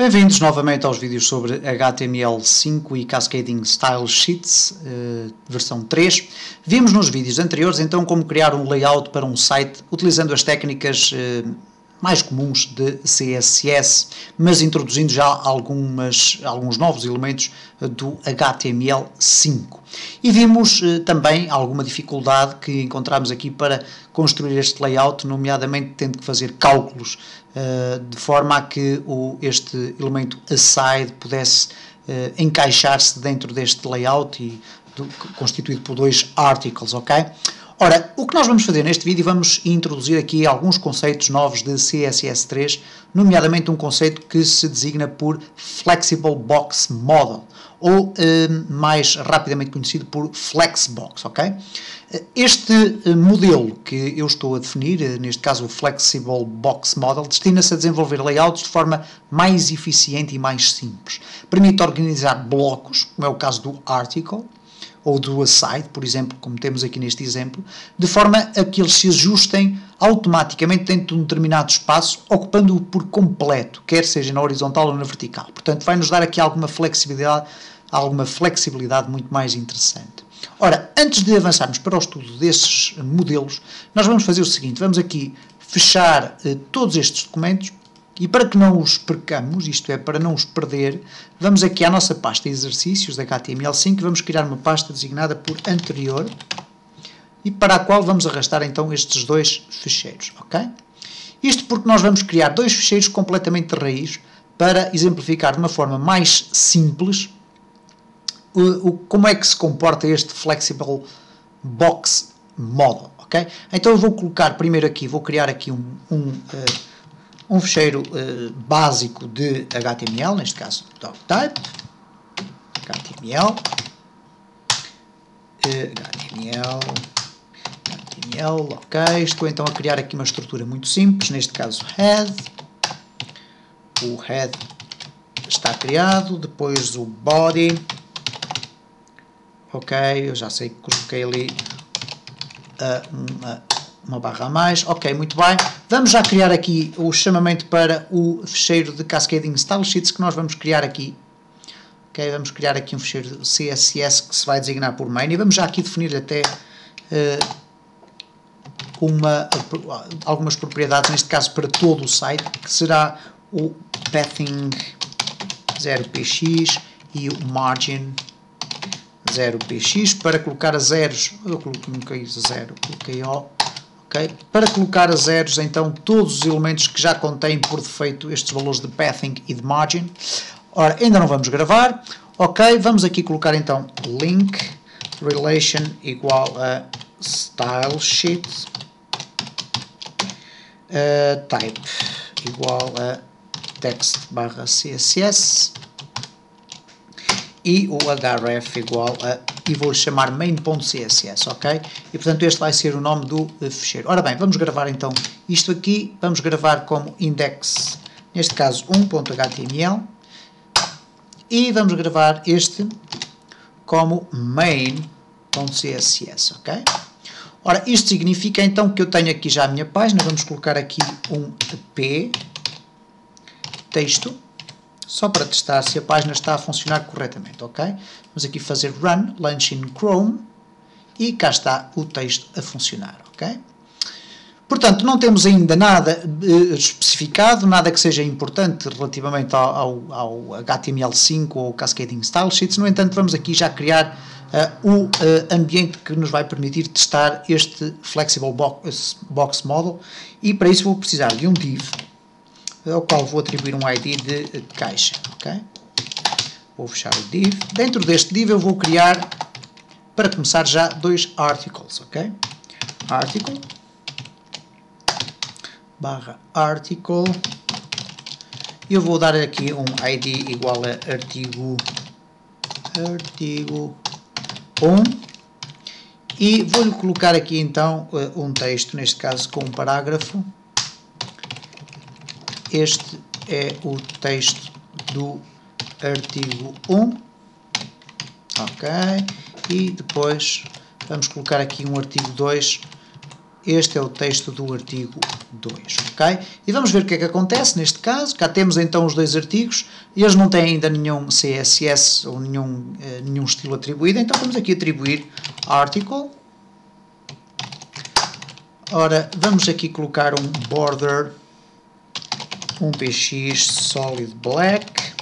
Bem-vindos novamente aos vídeos sobre HTML5 e Cascading Style Sheets, uh, versão 3. Vimos nos vídeos anteriores então como criar um layout para um site utilizando as técnicas uh, mais comuns de CSS, mas introduzindo já algumas, alguns novos elementos do HTML5. E vimos eh, também alguma dificuldade que encontramos aqui para construir este layout, nomeadamente tendo que fazer cálculos eh, de forma a que o, este elemento aside pudesse eh, encaixar-se dentro deste layout e do, constituído por dois articles, ok? Ora, o que nós vamos fazer neste vídeo, vamos introduzir aqui alguns conceitos novos de CSS3, nomeadamente um conceito que se designa por Flexible Box Model, ou eh, mais rapidamente conhecido por Flexbox, ok? Este eh, modelo que eu estou a definir, eh, neste caso o Flexible Box Model, destina-se a desenvolver layouts de forma mais eficiente e mais simples. Permite organizar blocos, como é o caso do article, ou do aside, por exemplo, como temos aqui neste exemplo, de forma a que eles se ajustem automaticamente dentro de um determinado espaço, ocupando-o por completo, quer seja na horizontal ou na vertical. Portanto, vai nos dar aqui alguma flexibilidade, alguma flexibilidade muito mais interessante. Ora, antes de avançarmos para o estudo desses modelos, nós vamos fazer o seguinte, vamos aqui fechar eh, todos estes documentos e para que não os percamos, isto é, para não os perder, vamos aqui à nossa pasta exercícios da HTML5 e vamos criar uma pasta designada por anterior e para a qual vamos arrastar então estes dois ficheiros, ok? Isto porque nós vamos criar dois ficheiros completamente de raiz para exemplificar de uma forma mais simples o, o, como é que se comporta este Flexible Box Model, ok? Então eu vou colocar primeiro aqui, vou criar aqui um, um uh, um fecheiro uh, básico de HTML, neste caso doctype, HTML, uh, HTML, HTML, ok, estou então a criar aqui uma estrutura muito simples, neste caso head, o head está criado, depois o body, ok, eu já sei que coloquei ali uh, uma uma barra a mais, ok, muito bem. Vamos já criar aqui o chamamento para o fecheiro de Cascading Style Sheets que nós vamos criar aqui. Ok, vamos criar aqui um fecheiro CSS que se vai designar por main e vamos já aqui definir até uh, uma, algumas propriedades, neste caso para todo o site, que será o pathing 0px e o margin 0px para colocar a zeros, eu coloquei 0, coloquei O Okay? Para colocar a zeros, então, todos os elementos que já contêm por defeito estes valores de pathing e de margin. Ora, ainda não vamos gravar. Ok, vamos aqui colocar então link relation igual a style sheet uh, type igual a text barra css e o href igual a e vou chamar main.css, ok? E portanto este vai ser o nome do uh, ficheiro. Ora bem, vamos gravar então isto aqui, vamos gravar como index, neste caso 1.html, e vamos gravar este como main.css, ok? Ora, isto significa então que eu tenho aqui já a minha página, vamos colocar aqui um p, texto, só para testar se a página está a funcionar corretamente, ok? Vamos aqui fazer Run, Launch in Chrome, e cá está o texto a funcionar, ok? Portanto, não temos ainda nada uh, especificado, nada que seja importante relativamente ao, ao, ao HTML5 ou Cascading Style Sheets, no entanto, vamos aqui já criar uh, o uh, ambiente que nos vai permitir testar este Flexible Box, Box Model, e para isso vou precisar de um div, ao qual vou atribuir um ID de caixa, ok? Vou fechar o div. Dentro deste div eu vou criar, para começar já, dois articles, ok? Article barra article eu vou dar aqui um ID igual a artigo artigo 1 e vou-lhe colocar aqui então eh, um texto, neste caso com um parágrafo este é o texto do artigo 1. Ok. E depois vamos colocar aqui um artigo 2. este é o texto do artigo 2, ok? E vamos ver o que é que acontece neste caso. Cá temos então os dois artigos, e eles não têm ainda nenhum CSS ou nenhum, eh, nenhum estilo atribuído, então vamos aqui atribuir article. Ora, vamos aqui colocar um border, um px solid black,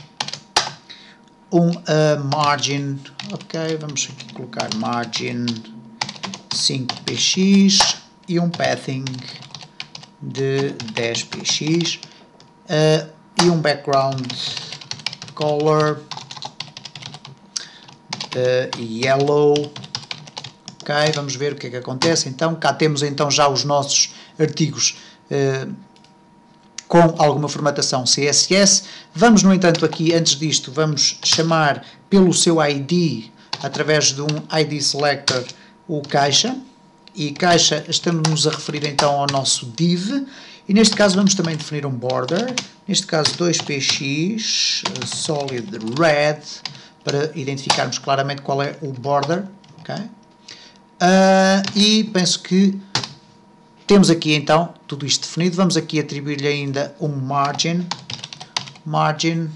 um uh, margin, ok, vamos aqui colocar margin 5px e um pathing de 10px uh, e um background color uh, yellow. Ok, vamos ver o que é que acontece. Então, cá temos então já os nossos artigos uh, com alguma formatação CSS, vamos no entanto aqui, antes disto, vamos chamar pelo seu ID, através de um ID selector, o caixa, e caixa estamos-nos a referir então ao nosso div, e neste caso vamos também definir um border, neste caso 2px, solid red, para identificarmos claramente qual é o border, ok? Uh, e penso que temos aqui então tudo isto definido, vamos aqui atribuir-lhe ainda um margin, margin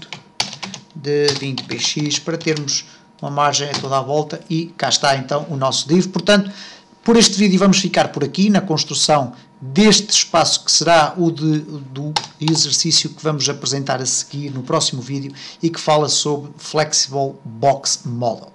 de 20px, para termos uma margem a toda a volta e cá está então o nosso div. Portanto, por este vídeo vamos ficar por aqui na construção deste espaço que será o de, do exercício que vamos apresentar a seguir no próximo vídeo e que fala sobre Flexible Box Model.